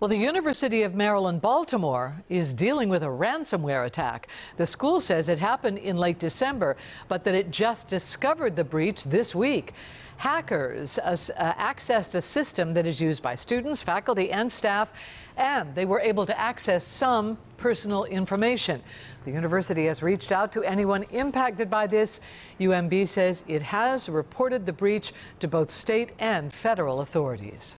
Well, the University of Maryland, Baltimore is dealing with a ransomware attack. The school says it happened in late December, but that it just discovered the breach this week. Hackers uh, accessed a system that is used by students, faculty, and staff, and they were able to access some personal information. The university has reached out to anyone impacted by this. UMB says it has reported the breach to both state and federal authorities.